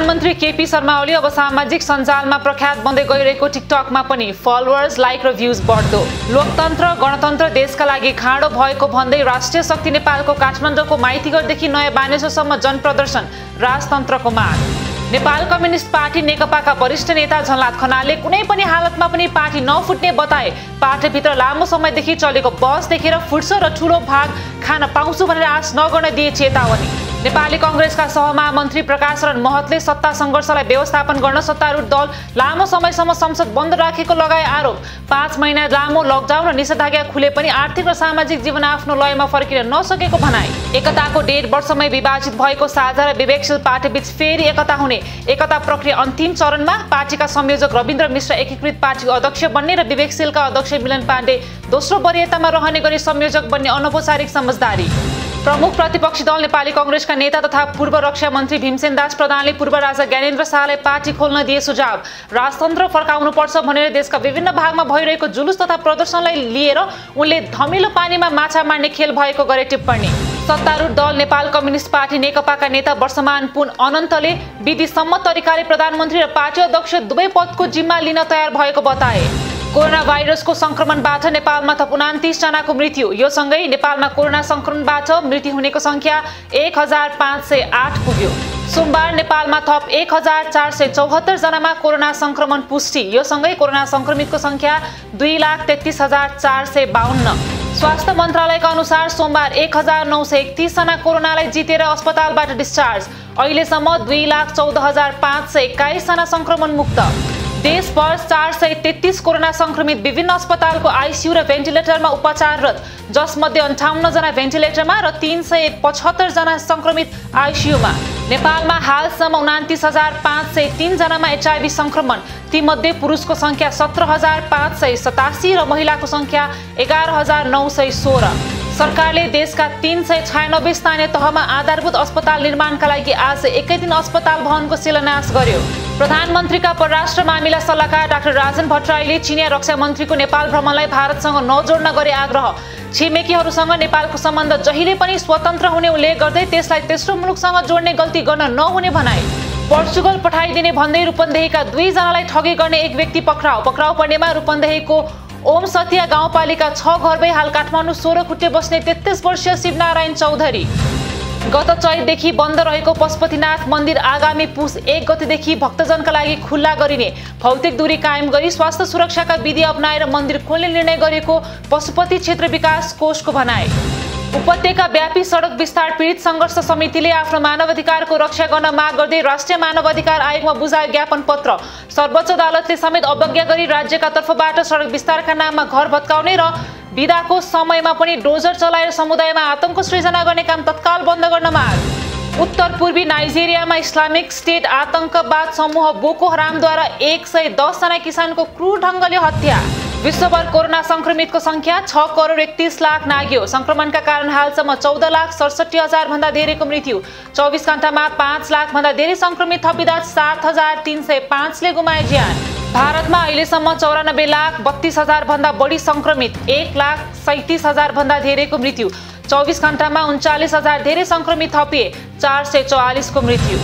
प्रधानमन्त्री केपी शर्मा ओली अब सामाजिक सञ्जालमा प्रख्यात बन्दै गइरहेको टिकटकमा पनि फलोवर्स लाइक र भ्युज बढ्दो। लोकतन्त्र गणतन्त्र देशका लागि खाँडो भएको भन्दै राष्ट्रिय शक्ति नेपालको काठमाडौँको माइतीगढदेखि नयाँ बानेश्वरसम्म जनप्रदर्शन राजतन्त्रको माग। नेपाल कम्युनिस्ट पार्टी नेकपाका वरिष्ठ नेता झलनाथ खनालले कुनै पनि हालतमा पनि पार्टी नफुट्ने बताए। पार्टीभित्र लामो समयदेखि चलेको बस देखेर फुट्छ र ठुलो भाग खान पाउँछु भनेर आश नगर्न दिए चेतावनी। नेपाली कङ्ग्रेसका सहमहामन्त्री प्रकाश रन महतले सत्ता सङ्घर्षलाई व्यवस्थापन गर्न सत्तारूढ दल लामो समयसम्म संसद बन्द राखेको लगाए आरोप। पाँच महिना लामो लकडाउन र निषेधाज्ञा खुले पनि आर्थिक र सामाजिक जीवन आफ्नो लयमा फर्किन नसकेको भनाई। एकताको डेढ वर्षमै विभाजित भएको साझा र विवेकशील पार्टीबीच फेरि एकता हुने एकता प्रक्रिया अन्तिम चरणमा पार्टीका संयोजक रविन्द्र मिश्र एकीकृत पार्टीको अध्यक्ष बन्ने र विवेकशीलका अध्यक्ष मिलन पाण्डे दोस्रो वरियतामा रहने गरी संयोजक बन्ने अनौपचारिक समझदारी। प्रमुख प्रतिपक्षी दल नेपाली कङ्ग्रेसका नेता तथा पूर्व रक्षा मन्त्री भीमसेन दास प्रधानले पूर्व राजा ज्ञानेन्द्र शाहलाई पार्टी खोल्न दिए सुझाव। राजतन्त्र फर्काउनुपर्छ भनेर देशका विभिन्न भागमा भइरहेको जुलुस तथा प्रदर्शनलाई लिएर उनले धमिलो पानीमा माछा मार्ने खेल भएको गरे टिप्पणी। सत्तारूढ दल नेपाल कम्युनिस्ट पार्टी नेकपाका नेता वर्षमान पुन अनन्तले विधिसम्मत तरिकाले प्रधानमन्त्री र पार्टी अध्यक्ष दुवै पदको जिम्मा लिन तयार भएको बताए। कोरोना भाइरसको सङ्क्रमणबाट नेपालमा थप उनातिसजनाको मृत्यु। यो सँगै नेपालमा कोरोना सङ्क्रमणबाट मृत्यु हुनेको सङ्ख्या एक हजार पाँच सय आठ पुग्यो। सोमबार नेपालमा थप एक हजार चार सय चौहत्तरजनामा कोरोना सङ्क्रमण पुष्टि। यो सँगै कोरोना सङ्क्रमितको सङ्ख्या दुई लाख तेत्तिस हजार चार सय बाहन्न स्वास्थ्य मन्त्रालयका अनुसार सोमबार एक हजार नौ सय एकतिसजना कोरोनालाई जितेर अस्पतालबाट डिस्चार्ज। अहिलेसम्म दुई लाख चौध हजार पाँच सय एक्काइसजना सङ्क्रमण मुक्त देशभर चार सय तेत्तिस कोरोना सङ्क्रमित विभिन्न अस्पतालको आइसियू र भेन्टिलेटरमा उपचाररत जसमध्ये अन्ठाउन्नजना भेन्टिलेटरमा र तिन सय पचहत्तरजना सङ्क्रमित आइसियूमा। नेपालमा हालसम्म उनातिस हजार पाँच सय तिनजनामा एचआइभी सङ्क्रमण तीमध्ये पुरुषको सङ्ख्या सत्र हजार पाँच सय सतासी र महिलाको सङ्ख्या एघार हजार नौ सय सोह्र। सरकारले देशका तिन सय छयानब्बे स्थानीय तहमा आधारभूत अस्पताल निर्माणका लागि आज एकै दिन अस्पताल भवनको शिलान्यास गर्यो। प्रधानमन्त्रीका परराष्ट्र मामिला सल्लाहकार डाक्टर राजन भट्टराईले चिनिया रक्षा मन्त्रीको नेपाल भ्रमणलाई भारतसँग नजोड्न गरे आग्रह। छिमेकीहरूसँग नेपालको सम्बन्ध जहिले पनि स्वतन्त्र हुने उल्लेख गर्दै त्यसलाई तेस्रो मुलुकसँग जोड्ने गल्ती गर्न नहुने भनाई पोर्चुगल पठाइदिने भन्दै रूपन्देहीका दुईजनालाई ठगी गर्ने एक व्यक्ति पक्राउ। पक्राउ पर्नेमा रूपन्देहीको ओम सतिया गाउँपालिका छ घरबै हाल काठमाडौँ सोह्र खुट्टे बस्ने तेत्तिस वर्षीय शिवनारायण चौधरी। गत चैतदेखि बन्द रहेको पशुपतिनाथ मन्दिर आगामी पुस एक गतिदेखि भक्तजनका लागि खुल्ला गरिने भौतिक दूरी कायम गरी स्वास्थ्य सुरक्षाका विधि अप्नाएर मन्दिर खोल्ने निर्णय गरेको पशुपति क्षेत्र विकास कोषको भनाए उपत्यका व्यापी सडक विस्तार पीडित सङ्घर्ष समितिले आफ्नो मानवाधिकारको रक्षा गर्न माग गर्दै राष्ट्रिय मानवाधिकार आयोगमा बुझायो ज्ञापन पत्र। सर्वोच्च अदालतले समेत अवज्ञा गरी राज्यका तर्फबाट सडक विस्तारका नाममा घर भत्काउने र विदाको समयमा पनि डोजर चलाएर समुदायमा आतंक सृजना गर्ने काम तत्काल बन्द गर्न माग उत्तर पूर्वी नाइजेरियामा इस्लामिक स्टेट आतंकवाद समूह बोको हरामद्वारा एक सय दसजना किसानको क्रूर ढङ्गले हत्या। विश्वभर कोरोना सङ्क्रमितको सङ्ख्या छ करोड एकतिस लाख नाग्यो। सङ्क्रमणका कारण हालसम्म चौध लाख सडसठी हजारभन्दा धेरैको मृत्यु। चौबिस घन्टामा पाँच लाखभन्दा धेरै सङ्क्रमित थपिँदा सात हजार तिन सय पाँचले गुमाए ज्यान। भारतमा अहिलेसम्म चौरानब्बे लाख बत्तिस हजारभन्दा बढी सङ्क्रमित एक लाख सैतिस हजारभन्दा धेरैको मृत्यु। चौबिस घन्टामा उन्चालिस हजार धेरै सङ्क्रमित थपिए चार सय चौवालिसको मृत्यु।